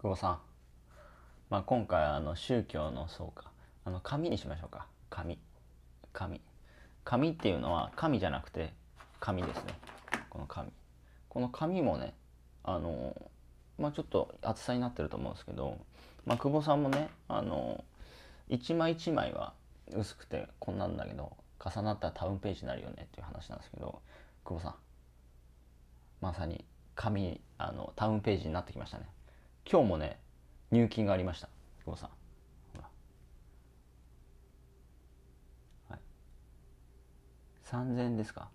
久保さん、まあ、今回あの宗教のそうか。あの紙にしましょうか。紙紙紙っていうのは紙じゃなくて紙ですね。この紙この紙もねあのまあちょっと厚さになってると思うんですけど、まあ、久保さんもねあの一枚一枚は薄くてこんなんだけど重なったらタウンページになるよねっていう話なんですけど久保さん。まさに紙あのタウンページになってきましたね。今日もね入金がありました。久保さん。ほら。はい。3000円ですか。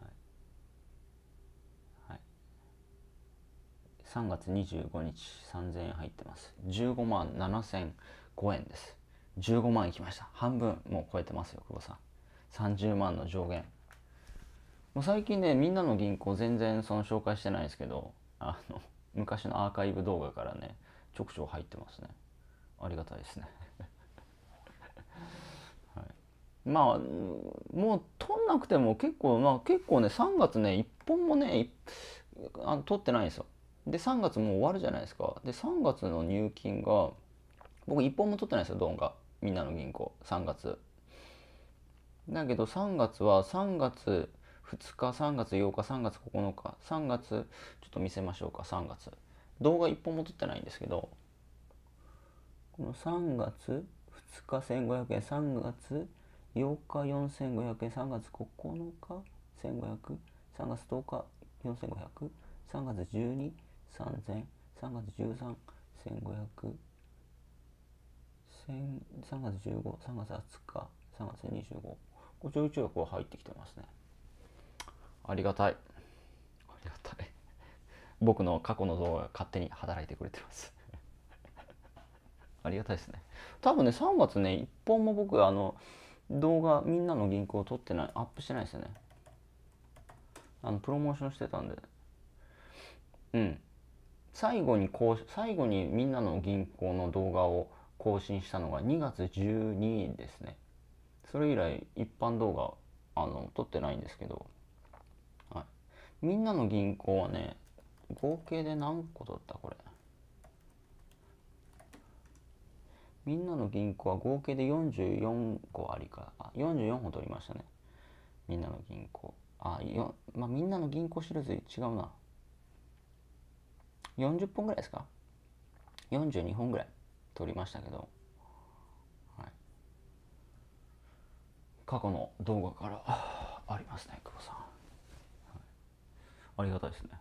はい、はい、3月25日3000円入ってます。15万7005円です。15万いきました。半分もう超えてますよ久保さん。30万の上限。もう最近ねみんなの銀行全然その紹介してないですけどあの昔のアーカイブ動画からねちょくちょく入ってますね。ありがたいですね。はい、まあもう取んなくても結構まあ結構ね3月ね1本もねあの取ってないんですよ。で3月もう終わるじゃないですか。で3月の入金が僕1本も取ってないですよ動画。みんなの銀行。3月。だけど3月は3月2日3月8日3月9日。3月ちょっと見せましょうか。3月。動画1本も撮ってないんですけど。この3月2日1500円。3月8日4500円。3月9日1500 3月10日4500 3月12 3000 3月13 1500 3月15、3月20日、3月25。こちょいちょいこう入ってきてますね。ありがたい。ありがたい。僕の過去の動画が勝手に働いてくれてますありがたいですね。多分ね、3月ね、一本も僕、あの、動画、みんなの銀行を撮ってない、アップしてないですよね。あの、プロモーションしてたんで。うん。最後にこう、最後にみんなの銀行の動画を更新したのが2月12日ですねそれ以来一般動画あの撮ってないんですけど、はい、みんなの銀行はね合計で何個撮ったこれ。みんなの銀行は合計で44個ありか。あ44本取りましたね。みんなの銀行。あよまあみんなの銀行シリーズ違うな。40本ぐらいですか？42本ぐらい撮りましたけど、はい、過去の動画からありますね久保さん、ありがたいですね。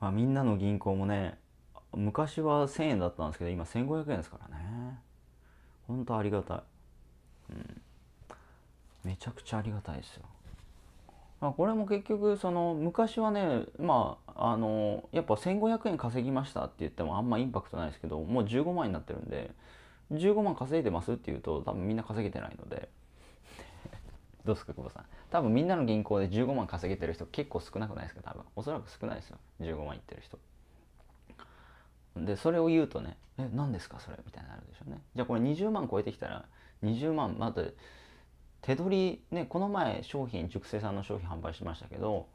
まあみんなの銀行もね昔は1000円だったんですけど今1500円ですからね。ほんとありがたい、うん、めちゃくちゃありがたいですよ。まあ、これも結局その昔はねまああのやっぱ1500円稼ぎましたって言ってもあんまインパクトないですけどもう15万になってるんで15万稼いでますって言うと多分みんな稼げてないのでどうすか久保さん。多分みんなの銀行で15万稼げてる人結構少なくないですか？多分。おそらく少ないですよ。15万いってる人。でそれを言うとね「え何ですかそれ」みたいになるでしょうね。じゃあこれ20万超えてきたら20万まず手取りねこの前商品熟成さんの商品販売しましたけど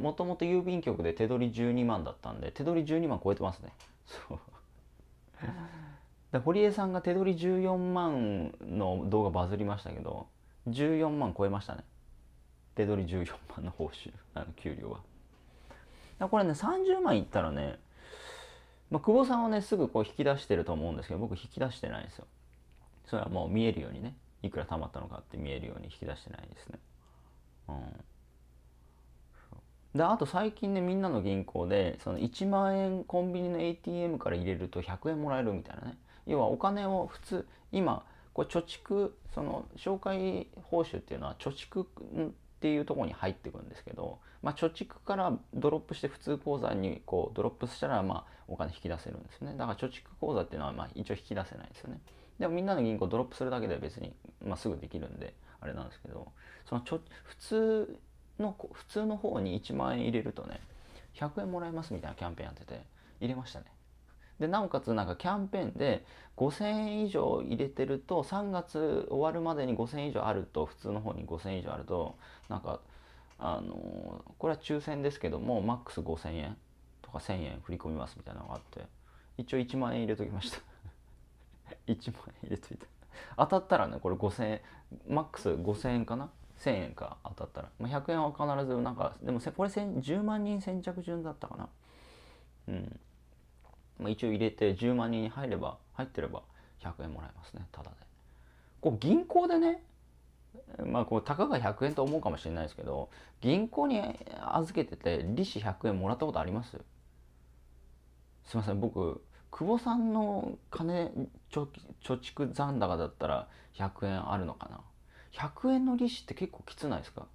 もともと郵便局で手取り12万だったんで手取り12万超えてますね。そう。で堀江さんが手取り14万の動画バズりましたけど14万超えましたね。手取り14万の報酬あの給料は。これね30万いったらね、まあ、久保さんはねすぐこう引き出してると思うんですけど僕引き出してないんですよ。それはもう見えるようにねいくら貯まったのかって見えるように引き出してないですね。うん、であと最近ねみんなの銀行でその1万円コンビニの ATM から入れると100円もらえるみたいなね。要はお金を普通今これ貯蓄その紹介報酬っていうのは貯蓄っていうところに入ってくるんですけど、まあ、貯蓄からドロップして普通口座にこうドロップしたらまあお金引き出せるんですよねだから貯蓄口座っていうのはまあ一応引き出せないですよね。でもみんなの銀行ドロップするだけでは別に、まあ、すぐできるんであれなんですけどそのちょ普通の普通の方に1万円入れるとね100円もらえますみたいなキャンペーンやってて入れましたねでなおかつなんかキャンペーンで5000円以上入れてると3月終わるまでに5000円以上あると普通の方に5000円以上あるとなんかあのこれは抽選ですけどもマックス5000円とか1000円振り込みますみたいなのがあって一応1万円入れときました。1万円入れといて当たったらねこれ5000円マックス5000円かな？1000円か当たったら、まあ、100円は必ずなんかでもこれ10万人先着順だったかな。うん。まあ、一応入れて10万人に入れば入ってれば100円もらえますねただで。こう銀行でねまあこうたかが100円と思うかもしれないですけど銀行に預けてて利子100円もらったことあります？すいません僕久保さんの金貯蓄残高だったら100円あるのかな？100円の利子って結構きつないですか？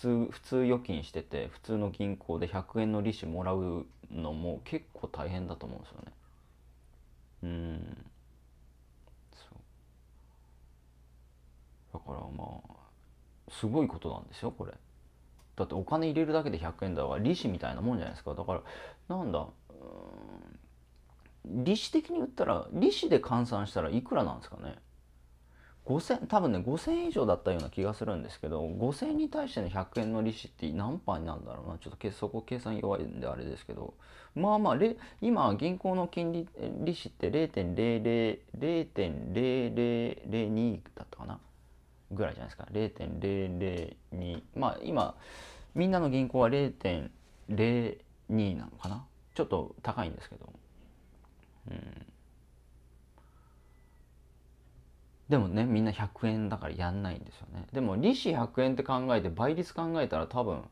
通普通預金してて普通の銀行で100円の利子もらうのも結構大変だと思うんですよね。うん。そう。だからまあすごいことなんですよこれ。だってお金入れるだけで100円だから利子みたいなもんじゃないですか。だからなんだ利子的に言ったら利子で換算したらいくらなんですかね。5000多分ね5000以上だったような気がするんですけど5000に対しての100円の利子って何パーになるんだろうな。ちょっとそこ計算弱いんであれですけど。まあまあ今銀行の金利利子って0.00.0002だったかな。ぐらいじゃないですか。0.002まあ今みんなの銀行は0.02なのかな。ちょっと高いんですけど。うん。でもねみんな100円だからやんないんですよね。でも利子100円って考えて倍率考えたら多分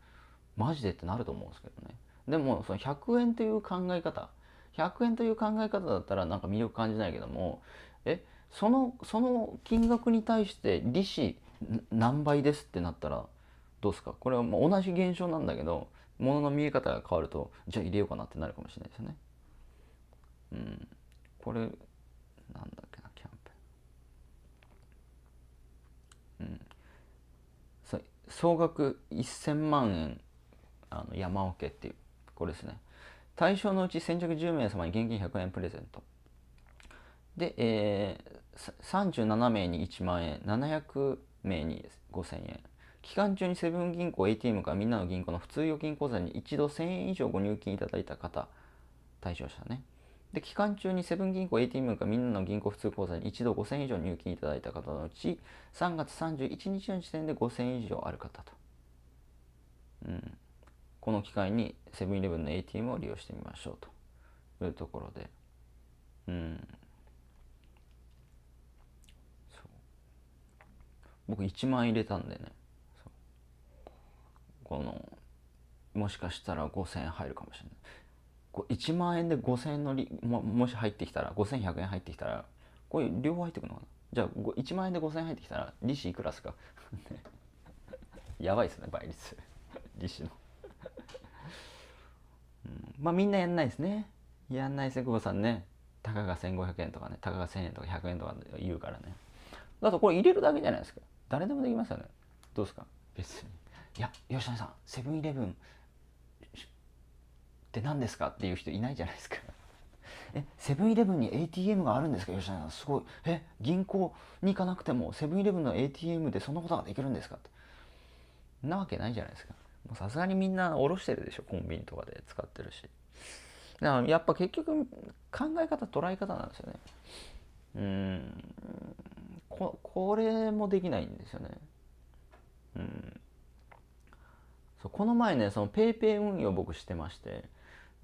マジでってなると思うんですけどね。でもその100円という考え方100円という考え方だったらなんか魅力感じないけどもえそのその金額に対して利子何倍ですってなったらどうですか？これはもう同じ現象なんだけど物の見え方が変わるとじゃあ入れようかなってなるかもしれないですよね。うん。これなんだっけなキャンペーンうん。総額1000万円あの山分けっていうこれですね。対象のうち先着10名様に現金100円プレゼント。で、えー、37名に1万円700名に5000円。期間中にセブン銀行 ATM からみんなの銀行の普通預金口座に一度1000円以上ご入金いただいた方対象者ね。で期間中にセブン銀行 ATM かみんなの銀行普通口座に一度5000以上入金いただいた方のうち3月31日の時点で5000以上ある方と、うん、この機会にセブンイレブンの ATM を利用してみましょうと。いうところで。うん。僕1万入れたんでね。このもしかしたら5000円入るかもしれない。1万円で5000円のりももし入ってきたら5100円入ってきたらこれ両方入ってくるのかな？じゃあ1万円で5000円入ってきたら利子いくらですか？やばいですね倍率。利子の。うん、まあみんなやんないですね。やんないですね久保さんね。たかが1500円とかねたかが1000円とか100円とか言うからね。だとこれ入れるだけじゃないですか。誰でもできますよね。どうですか？別に。いや吉谷さんセブンイレブンって何ですかっていう人いないじゃないですか。えセブンイレブンに ATM があるんですか？吉谷さんすごい。え銀行に行かなくてもセブンイレブンの ATM でそんなことができるんですかって。なわけないじゃないですか。さすがにみんなおろしてるでしょコンビニとかで使ってるし。だからやっぱ結局考え方捉え方なんですよね。うん。ここれもできないんですよね。うん、そうこの前ねその PayPay 運用僕してまして。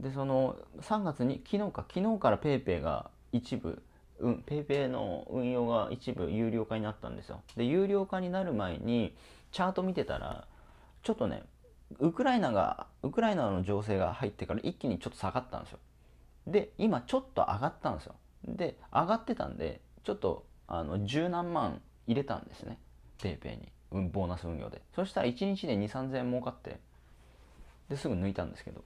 でその3月に昨日か昨日から PayPay が一部、PayPay の運用が一部有料化になったんですよ。で有料化になる前にチャート見てたらちょっとねウクライナがウクライナの情勢が入ってから一気にちょっと下がったんですよ。で今ちょっと上がったんですよ。で上がってたんでちょっとあの十何万入れたんですね PayPay に、うん、ボーナス運用でそしたら1日で2 3 0 0円儲かってですぐ抜いたんですけど、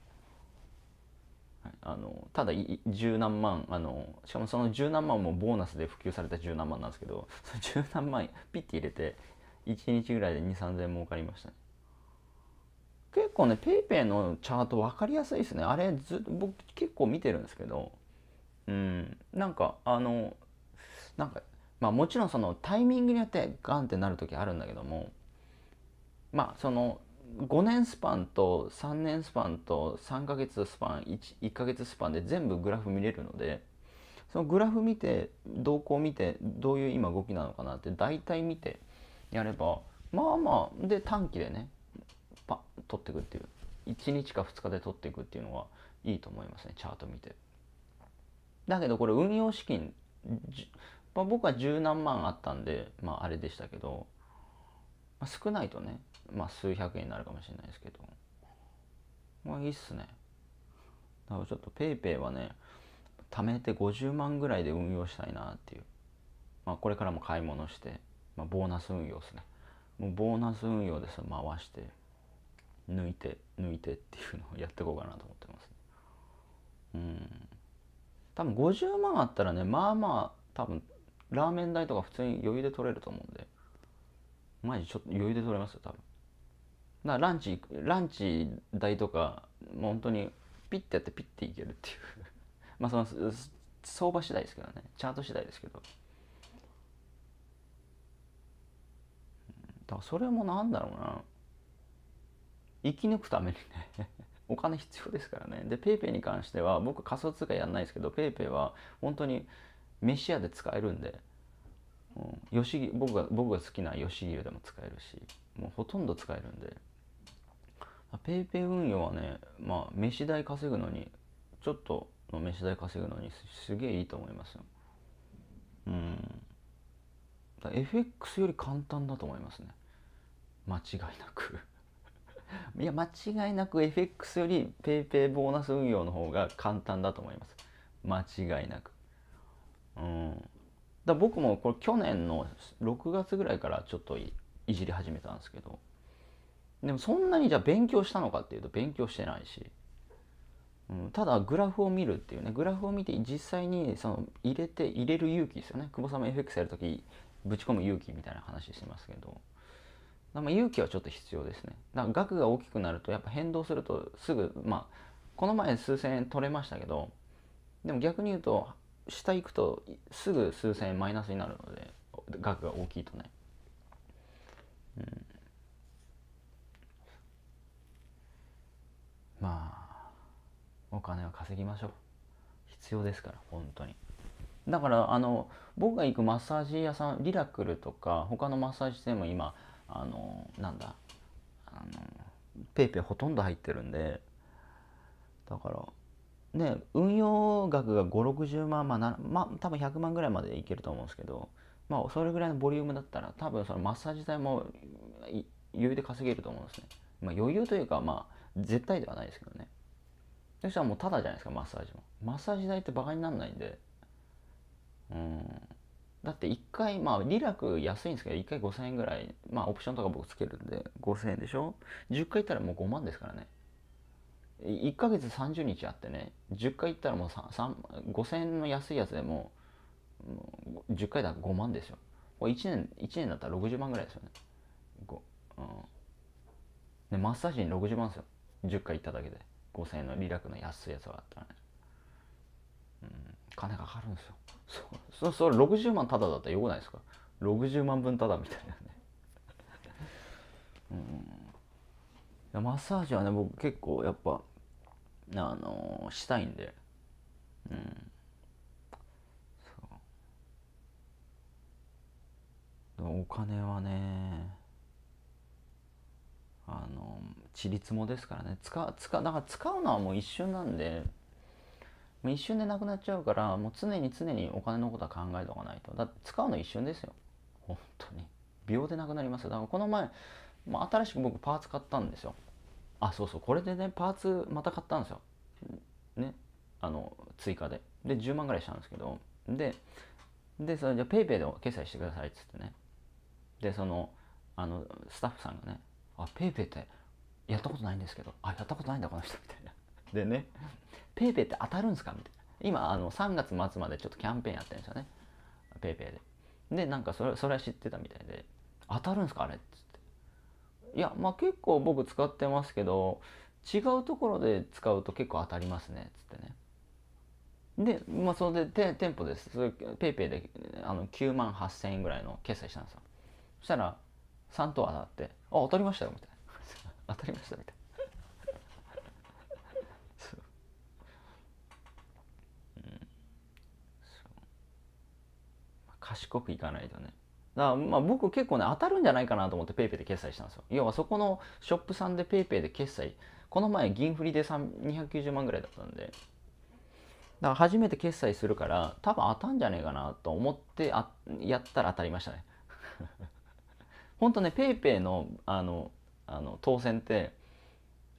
あのただ十何万あのしかもその十何万もボーナスで普及された十何万なんですけどその 十何万ピッて入れて1日ぐらいで2 3 0 0円儲かりましたね。結構ね PayPay のチャート分かりやすいですね。あれずっと僕結構見てるんですけどうん。なんかあのなんかまあもちろんそのタイミングによってガンってなる時あるんだけどもまあその5年スパンと3年スパンと3ヶ月スパン 1, 1ヶ月スパンで全部グラフ見れるのでそのグラフ見て動向見てどういう今動きなのかなって大体見てやればまあまあで短期でねパッ取っていくっていう1日か2日で取っていくっていうのはいいと思いますねチャート見て。だけどこれ運用資金、まあ、僕は十何万あったんでまああれでしたけど、まあ、少ないとねまあ数百円になるかもしれないですけど。まあいいっすね。だからちょっと PayPay はね貯めて50万ぐらいで運用したいなっていう。まあこれからも買い物して、まあ、ボーナス運用ですね。もうボーナス運用でさ回して抜いて抜いてっていうのをやっていこうかなと思ってます、ね、うん。多分50万あったらねまあまあ多分ラーメン代とか普通に余裕で取れると思うんで。マジちょっと余裕で取れますよ多分。だからランチランチ代とかもう本当にピッてやってピッていけるっていう。まあその相場次第ですけどね。チャート次第ですけど。だからそれもなんだろうな。生き抜くためにね。お金必要ですからね。で PayPay に関しては僕仮想通貨やんないですけど PayPay は本当に飯屋で使えるんで、うん、吉僕が僕が好きな吉牛でも使えるしもうほとんど使えるんで。PayPay 運用はねまあ飯代稼ぐのにちょっとの飯代稼ぐのにすげえいいと思いますよ。うん。だ FX より簡単だと思いますね。間違いなく。いや間違いなく FX より PayPay ボーナス運用の方が簡単だと思います。間違いなく。うん。だ僕もこれ去年の6月ぐらいからちょっといじり始めたんですけど。でもそんなにじゃあ勉強したのかっていうと勉強してないし、うん、ただグラフを見るっていうね。グラフを見て実際にその入れて入れる勇気ですよね。久保さんも FX やるときぶち込む勇気みたいな話してますけど。まあ勇気はちょっと必要ですね。だから額が大きくなるとやっぱ変動するとすぐまあこの前数千円取れましたけどでも逆に言うと下行くとすぐ数千円マイナスになるので額が大きいとね、うん、まあお金は稼ぎましょう。必要ですから本当に。だからあの僕が行くマッサージ屋さんリラクルとか他のマッサージ店も今あのなんだあのペイペイほとんど入ってるんでだからね運用額が560万まあまあ多分100万ぐらいまでいけると思うんですけどまあそれぐらいのボリュームだったら多分そのマッサージ代も余裕で稼げると思うんですね、まあ、余裕というかまあ絶対ではないですけどね。そしたらもうただじゃないですかマッサージも。マッサージ代ってバカにならないんで。うん。だって1回まあリラク安いんですけど1回5000円ぐらいまあオプションとか僕つけるんで5000円でしょ？10回行ったらもう5万ですからね。1ヶ月30日あってね10回行ったらもう5000円の安いやつでもも10回だと5万ですよ。これ1年1年だったら60万ぐらいですよね。うん。でマッサージに60万ですよ。10回行っただけで5000円のリラックの安いやつがあったらね、うん、金かかるんですよ。そうそれ60万ただだったらよくないですか？60万分ただみたいなね。うんマッサージはね僕結構やっぱあのー、したいんで。うん。そう。お金はねあのちりつもですからね。使使だから使うのはもう一瞬なんでもう一瞬でなくなっちゃうからもう常に常にお金のことは考えておかないと。だ使うの一瞬ですよ。本当に。秒でなくなりますだからこの前、まあ、新しく僕パーツ買ったんですよ。あそうそう。これでねパーツまた買ったんですよ。ね。あの追加で。で10万ぐらいしたんですけど。ででそれじゃあ PayPay で決済してくださいっつってね。でそのあのスタッフさんがねあ、ペイペイってやったことないんですけど、あ、やったことないんだ、この人、みたいな。でね、ペイペイって当たるんですかみたいな。今、あの、3月末までちょっとキャンペーンやってるんですよね。ペイペイで。で、なんかそれ、それは知ってたみたいで、当たるんですかあれっつって。いや、まあ結構僕使ってますけど、違うところで使うと結構当たりますね、つってね。で、まあ、それで店舗です。それ、ペイペイであの9万8000円ぐらいの決済したんですよ。そしたら、3等当たって、当たりましたよみたいな当たりましたみたい そう。うん。そう。賢くいかないとね。だからまあ僕結構ね当たるんじゃないかなと思って PayPay で決済したんですよ。要はそこのショップさんで PayPay で決済。この前銀振りで290万ぐらいだったんで。だから初めて決済するから多分当たんじゃねえかなと思ってあやったら当たりましたね。ほんとね PayPay のあのあの当選って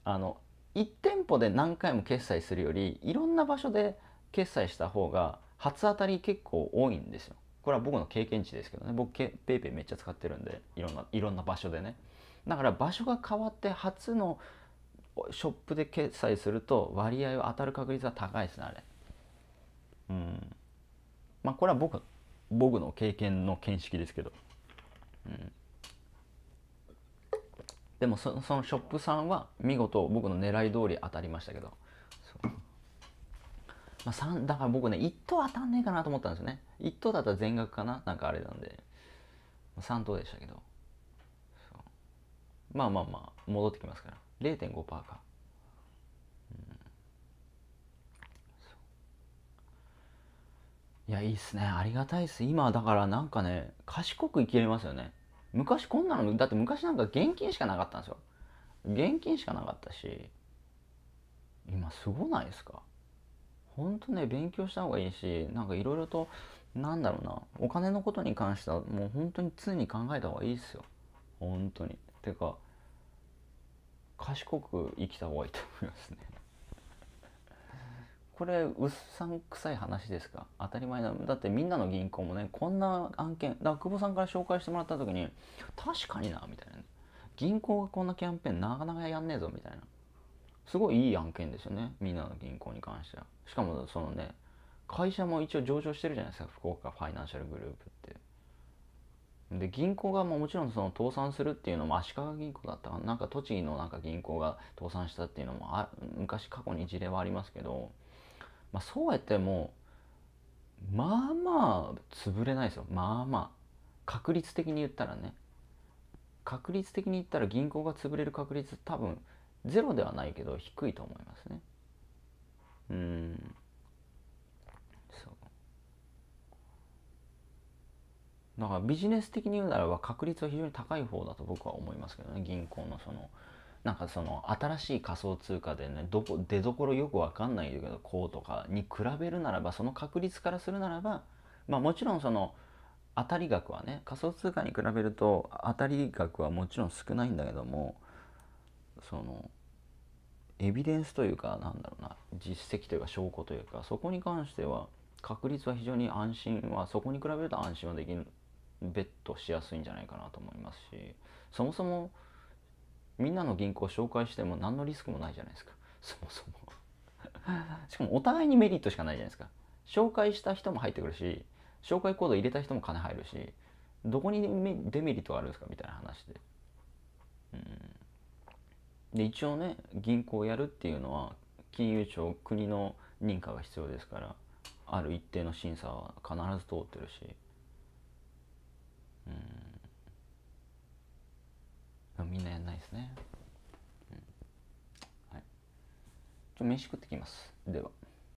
あの1店舗で何回も決済するよりいろんな場所で決済した方が初当たり結構多いんですよ。これは僕の経験値ですけどね。僕 PayPay めっちゃ使ってるんでいろんないろんな場所でね。だから場所が変わって初のショップで決済すると割合は当たる確率は高いですねあれ。うん。まあこれは僕僕の経験の見識ですけど。うん。でもそのショップさんは見事僕の狙い通り当たりましたけど。まあ、だから僕ね1等当たんねえかなと思ったんですよね。1等だったら全額かな？なんかあれなんで。3等でしたけど。まあまあまあ戻ってきますから。0.5%か、うん、いやいいっすね。ありがたいっす。今だからなんかね賢く生きれますよね。昔こんなのだって昔なんか現金しかなかったんですよ。現金しかなかったし今すごないですか？本当ね勉強した方がいいしなんかいろいろとなんだろうなお金のことに関してはもう本当に常に考えた方がいいですよ。本当に。てか賢く生きた方がいいと思いますね。これうっさんくさい話ですか？当たり前なだってみんなの銀行もねこんな案件だから久保さんから紹介してもらった時に確かになみたいな、銀行がこんなキャンペーンなかなかやんねえぞみたいな。すごいいい案件ですよねみんなの銀行に関しては。しかもそのね会社も一応上場してるじゃないですか福岡ファイナンシャルグループって。で銀行がもちろんその倒産するっていうのも足利銀行だったかな。なんか栃木のなんか銀行が倒産したっていうのもあ昔過去に事例はありますけどまあ、そうやってもまあまあ潰れないですよ。まあまあ。確率的に言ったらね。確率的に言ったら銀行が潰れる確率多分ゼロではないけど低いと思いますね。うん。そう。だからビジネス的に言うならば確率は非常に高い方だと僕は思いますけどね。銀行のそのなんかその新しい仮想通貨でねどこ出どころよく分かんないけどこうとかに比べるならばその確率からするならばまあもちろんその当たり額はね仮想通貨に比べると当たり額はもちろん少ないんだけどもそのエビデンスというかなんだろうな実績というか証拠というかそこに関しては確率は非常に安心はそこに比べると安心はできるベットしやすいんじゃないかなと思いますしそもそもみんなの銀行を紹介しても何のリスクもないじゃないですか。そもそも。しかもお互いにメリットしかないじゃないですか。紹介した人も入ってくるし紹介コード入れた人も金入るしどこにデメリットがあるんですかみたいな話で。うん。で一応ね銀行をやるっていうのは金融庁国の認可が必要ですからある一定の審査は必ず通ってるし。うん。みんなやんないですね、うん、はい。ちょ飯食ってきます。では。